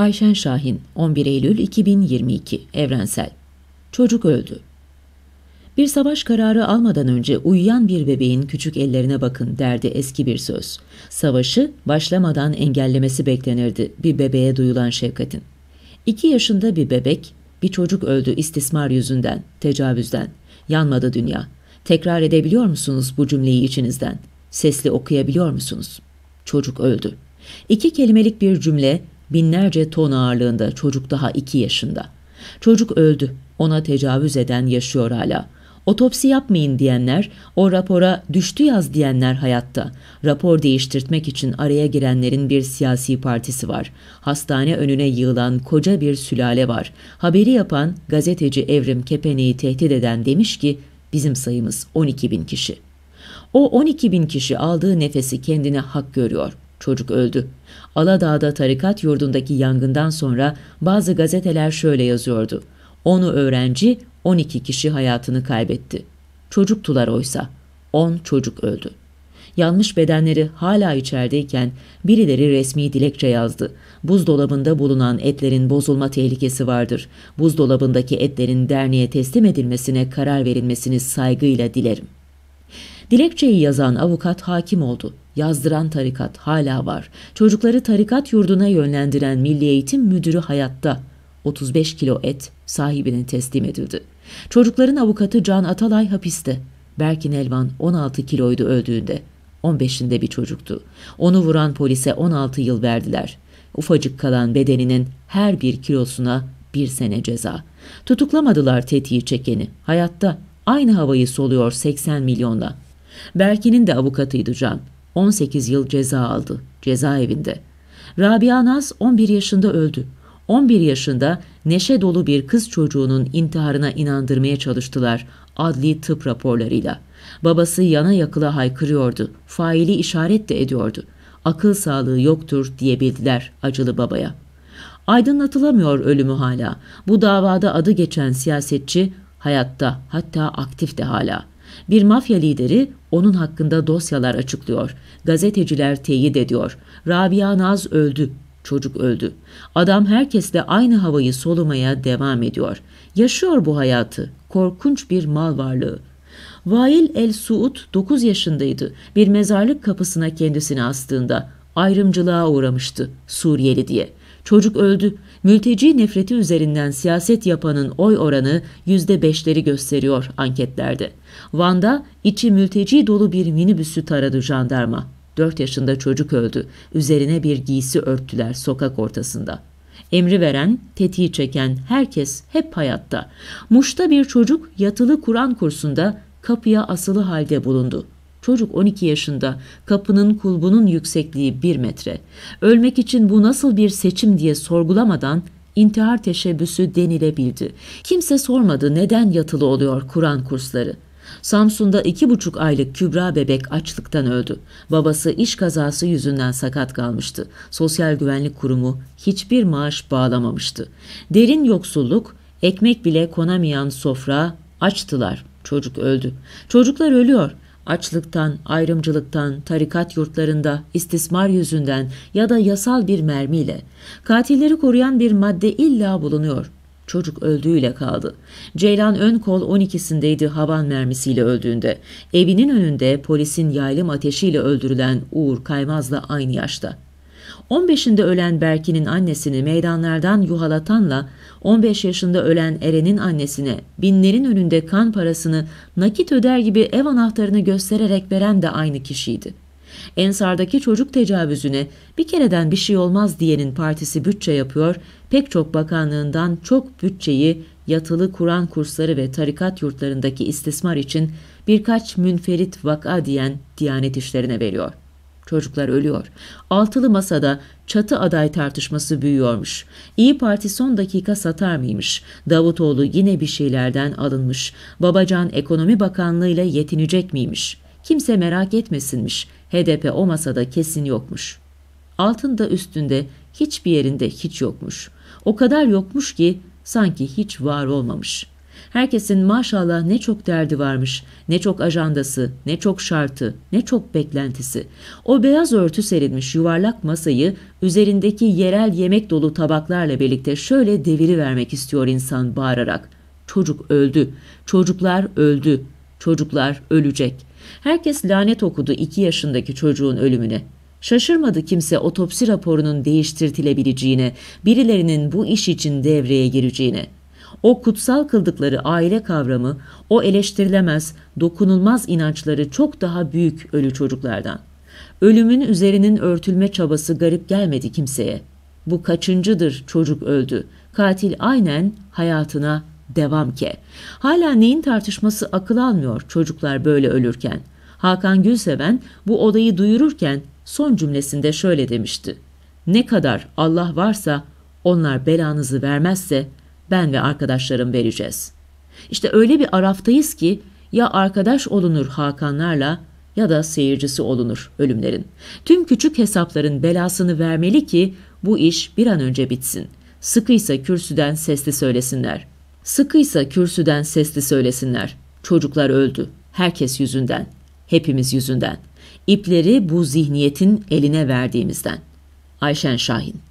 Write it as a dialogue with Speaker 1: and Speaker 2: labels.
Speaker 1: Ayşen Şahin 11 Eylül 2022 Evrensel Çocuk öldü. Bir savaş kararı almadan önce uyuyan bir bebeğin küçük ellerine bakın derdi eski bir söz. Savaşı başlamadan engellemesi beklenirdi bir bebeğe duyulan şefkatin. İki yaşında bir bebek, bir çocuk öldü istismar yüzünden, tecavüzden. Yanmadı dünya. Tekrar edebiliyor musunuz bu cümleyi içinizden? Sesli okuyabiliyor musunuz? Çocuk öldü. İki kelimelik bir cümle binlerce ton ağırlığında çocuk daha iki yaşında. Çocuk öldü. Ona tecavüz eden yaşıyor hala. Otopsi yapmayın diyenler, o rapora düştü yaz diyenler hayatta. Rapor değiştirtmek için araya girenlerin bir siyasi partisi var. Hastane önüne yığılan koca bir sülale var. Haberi yapan gazeteci Evrim Kepene'yi tehdit eden demiş ki bizim sayımız 12 bin kişi. O 12 bin kişi aldığı nefesi kendine hak görüyor. Çocuk öldü. Aladağ'da tarikat yurdundaki yangından sonra bazı gazeteler şöyle yazıyordu. Onu öğrenci, 12 kişi hayatını kaybetti. Çocuktular oysa. 10 çocuk öldü. Yanmış bedenleri hala içerideyken birileri resmi dilekçe yazdı. Buzdolabında bulunan etlerin bozulma tehlikesi vardır. Buzdolabındaki etlerin derneğe teslim edilmesine karar verilmesini saygıyla dilerim. Dilekçeyi yazan avukat hakim oldu. Yazdıran tarikat hala var. Çocukları tarikat yurduna yönlendiren Milli Eğitim Müdürü hayatta. 35 kilo et sahibine teslim edildi. Çocukların avukatı Can Atalay hapiste. Berkin Elvan 16 kiloydu öldüğünde. 15'inde bir çocuktu. Onu vuran polise 16 yıl verdiler. Ufacık kalan bedeninin her bir kilosuna bir sene ceza. Tutuklamadılar tetiği çekeni. Hayatta aynı havayı soluyor 80 milyonla. Berkin'in de avukatıydı Can. 18 yıl ceza aldı. Cezaevinde. Rabia Naz 11 yaşında öldü. 11 yaşında neşe dolu bir kız çocuğunun intiharına inandırmaya çalıştılar adli tıp raporlarıyla. Babası yana yakıla haykırıyordu. Faili işaret de ediyordu. Akıl sağlığı yoktur diyebildiler acılı babaya. Aydınlatılamıyor ölümü hala. Bu davada adı geçen siyasetçi hayatta hatta aktif de hala. Bir mafya lideri onun hakkında dosyalar açıklıyor. Gazeteciler teyit ediyor. Rabia Naz öldü. Çocuk öldü. Adam herkesle aynı havayı solumaya devam ediyor. Yaşıyor bu hayatı. Korkunç bir mal varlığı. Vail El Suud 9 yaşındaydı. Bir mezarlık kapısına kendisini astığında ayrımcılığa uğramıştı Suriyeli diye. Çocuk öldü. Mülteci nefreti üzerinden siyaset yapanın oy oranı yüzde beşleri gösteriyor anketlerde. Van'da içi mülteci dolu bir minibüsü taradı jandarma. Dört yaşında çocuk öldü. Üzerine bir giysi örttüler sokak ortasında. Emri veren, tetiği çeken herkes hep hayatta. Muş'ta bir çocuk yatılı Kur'an kursunda kapıya asılı halde bulundu. Çocuk 12 yaşında, kapının kulbunun yüksekliği 1 metre. Ölmek için bu nasıl bir seçim diye sorgulamadan intihar teşebbüsü denilebildi. Kimse sormadı neden yatılı oluyor Kur'an kursları. Samsun'da iki buçuk aylık Kübra bebek açlıktan öldü. Babası iş kazası yüzünden sakat kalmıştı. Sosyal Güvenlik Kurumu hiçbir maaş bağlamamıştı. Derin yoksulluk, ekmek bile konamayan sofra açtılar. Çocuk öldü. Çocuklar ölüyor. Açlıktan, ayrımcılıktan, tarikat yurtlarında, istismar yüzünden ya da yasal bir mermiyle. Katilleri koruyan bir madde illa bulunuyor. Çocuk öldüğüyle kaldı. Ceylan Önkol 12'sindeydi havan mermisiyle öldüğünde. Evinin önünde polisin yaylım ateşiyle öldürülen Uğur Kaymaz'la aynı yaşta. 15'inde ölen Berkin'in annesini meydanlardan yuhalatanla 15 yaşında ölen Eren'in annesine binlerin önünde kan parasını nakit öder gibi ev anahtarını göstererek veren de aynı kişiydi. Ensar'daki çocuk tecavüzüne bir kereden bir şey olmaz diyenin partisi bütçe yapıyor, pek çok bakanlığından çok bütçeyi yatılı Kur'an kursları ve tarikat yurtlarındaki istismar için birkaç münferit vaka diyen Diyanet işlerine veriyor. Çocuklar ölüyor. Altılı masada çatı aday tartışması büyüyormuş. İyi Parti son dakika satar mıymış? Davutoğlu yine bir şeylerden alınmış. Babacan Ekonomi Bakanlığı ile yetinecek miymiş? Kimse merak etmesinmiş. HDP o masada kesin yokmuş. Altında üstünde hiçbir yerinde hiç yokmuş. O kadar yokmuş ki sanki hiç var olmamış. Herkesin maşallah ne çok derdi varmış, ne çok ajandası, ne çok şartı, ne çok beklentisi. O beyaz örtü serilmiş yuvarlak masayı üzerindeki yerel yemek dolu tabaklarla birlikte şöyle deviri vermek istiyor insan bağırarak. Çocuk öldü, çocuklar öldü, çocuklar ölecek. Herkes lanet okudu iki yaşındaki çocuğun ölümüne. Şaşırmadı kimse otopsi raporunun değiştirtilebileceğine, birilerinin bu iş için devreye gireceğine. O kutsal kıldıkları aile kavramı, o eleştirilemez, dokunulmaz inançları çok daha büyük ölü çocuklardan. Ölümün üzerinin örtülme çabası garip gelmedi kimseye. Bu kaçıncıdır çocuk öldü. Katil aynen hayatına devam ke. Hala neyin tartışması akıl almıyor çocuklar böyle ölürken. Hakan Gülseven bu odayı duyururken son cümlesinde şöyle demişti. Ne kadar Allah varsa onlar belanızı vermezse ben ve arkadaşlarım vereceğiz. İşte öyle bir araftayız ki ya arkadaş olunur Hakanlarla ya da seyircisi olunur ölümlerin. Tüm küçük hesapların belasını vermeli ki bu iş bir an önce bitsin. Sıkıysa kürsüden sesli söylesinler. Sıkıysa kürsüden sesli söylesinler. Çocuklar öldü. Herkes yüzünden. Hepimiz yüzünden. İpleri bu zihniyetin eline verdiğimizden. Ayşen Şahin